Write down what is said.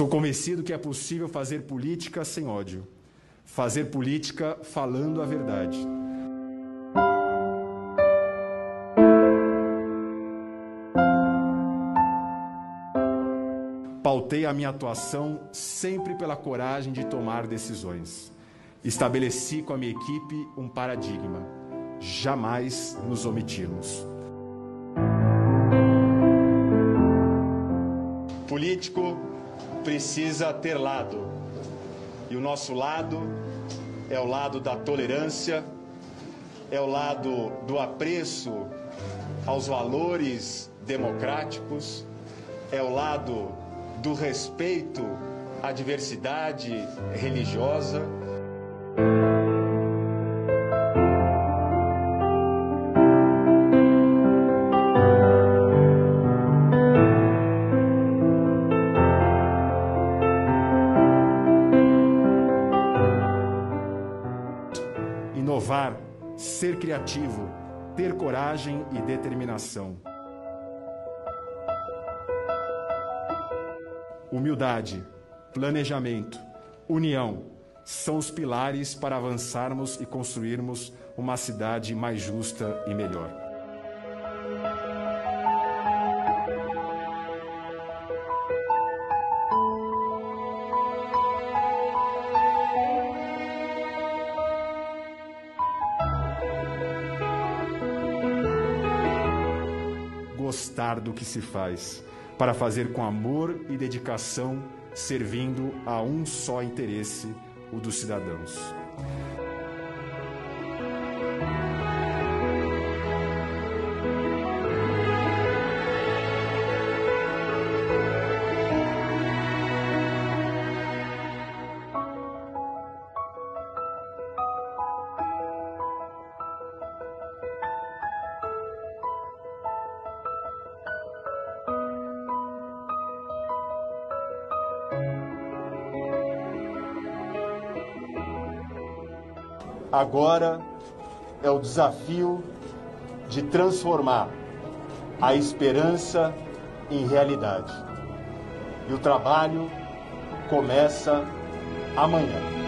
Estou convencido que é possível fazer política sem ódio, fazer política falando a verdade. Pautei a minha atuação sempre pela coragem de tomar decisões. Estabeleci com a minha equipe um paradigma: jamais nos omitirmos. Político precisa ter lado. E o nosso lado é o lado da tolerância, é o lado do apreço aos valores democráticos, é o lado do respeito à diversidade religiosa. Inovar, ser criativo, ter coragem e determinação. Humildade, planejamento, união são os pilares para avançarmos e construirmos uma cidade mais justa e melhor. Gostar do que se faz, para fazer com amor e dedicação, servindo a um só interesse, o dos cidadãos. Agora é o desafio de transformar a esperança em realidade. E o trabalho começa amanhã.